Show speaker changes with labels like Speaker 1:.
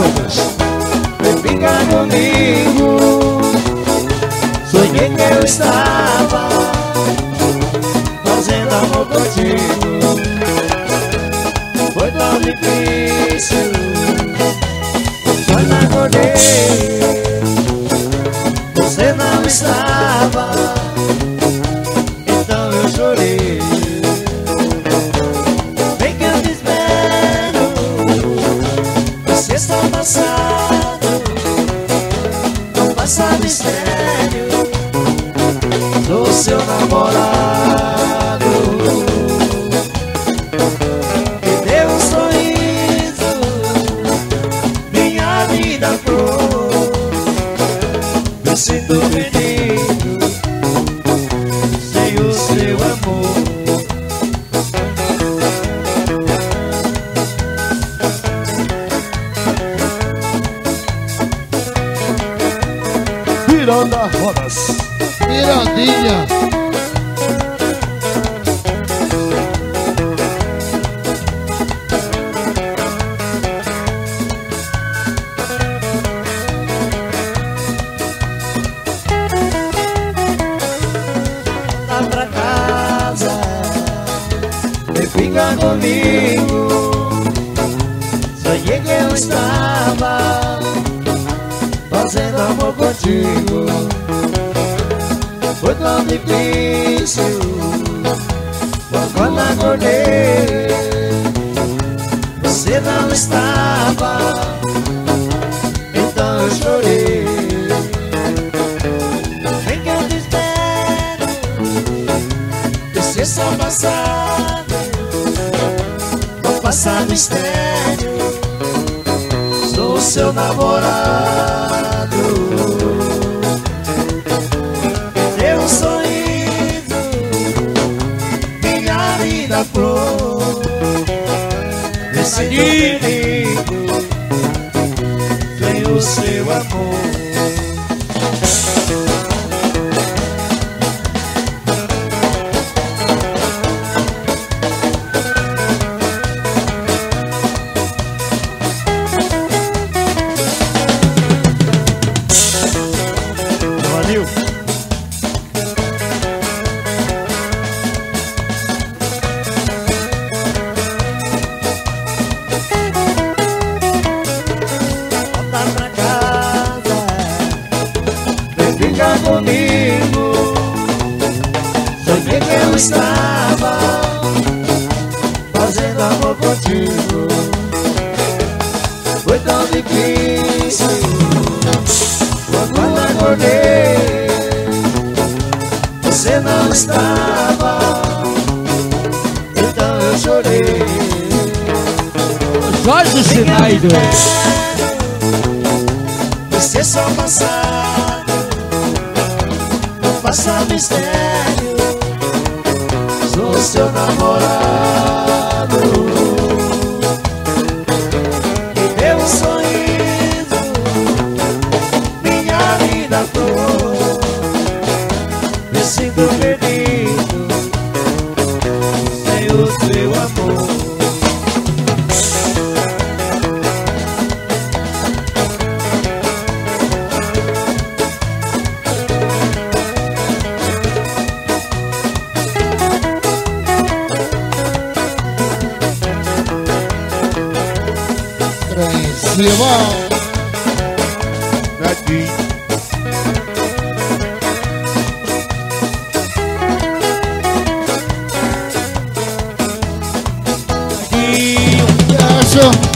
Speaker 1: todos.
Speaker 2: Vem ficar comigo. Sonhei que eu estava Fazendo amor contigo. Foi tão difícil. Quando acordei. Você não estava Você está passado No passado estéreo Sou seu namorado. Me deu um sorriso Minha vida flor Me sinto perdido Sem o seu amor
Speaker 1: Miranda Rodas.
Speaker 3: Mirandinha.
Speaker 2: voltar pra casa Vem ficar comigo Sonhei que eu estava Fazendo amor contigo. Foi tão difícil Quando acordei Você não estava Então eu chorei. Vem que eu te espero Esse é só passado No passado estéreo Sou seu namorado Um sorriso Minha vida flor. Sinto perigo Sem o seu amor Volta pra casa, vem ficar comigo. Sonhei que eu estava fazendo amor contigo. Foi tão difícil quando acordei, você não estava. Então eu chorei.
Speaker 4: Jorge Schneider.
Speaker 2: Só passado, no passado estéreo. Sou seu namorado. рай
Speaker 3: сливал Надеюсь
Speaker 1: Thank
Speaker 3: you.